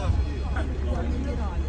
감사합니다.